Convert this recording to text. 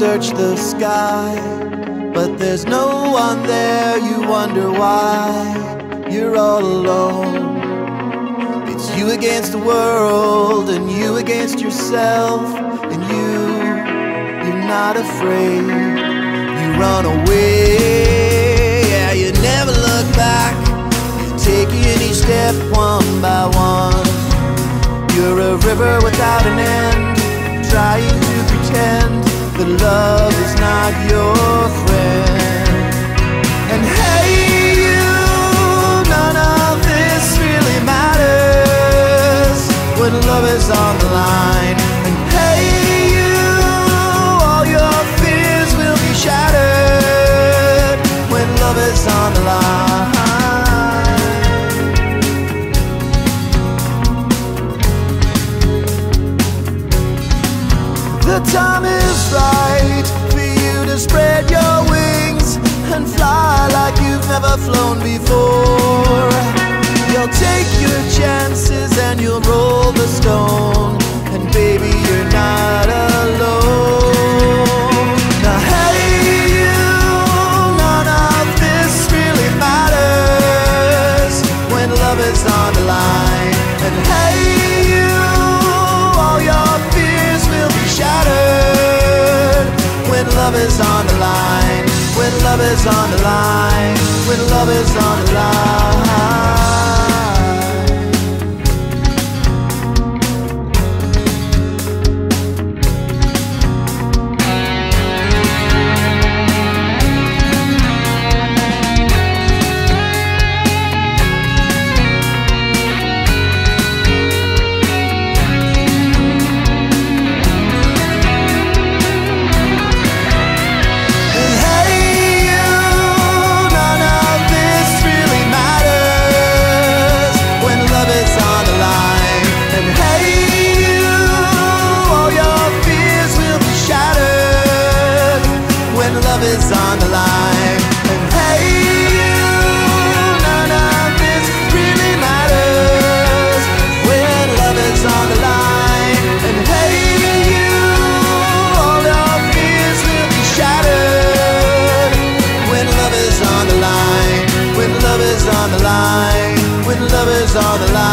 search the sky, but there's no one there. You wonder why you're all alone. It's you against the world, and you against yourself, and you, you're not afraid. You run away, yeah, you never look back. You're taking each step one by one. You're a river without an end, trying to pretend that love is not your friend. And hey, you, none of this really matters when love is on the line. Time is right for you to spread your wings and fly like you've never flown before. You'll take your chances and you'll roll the stone, love is on the line. When love is on the line. When love is on the line. On the line.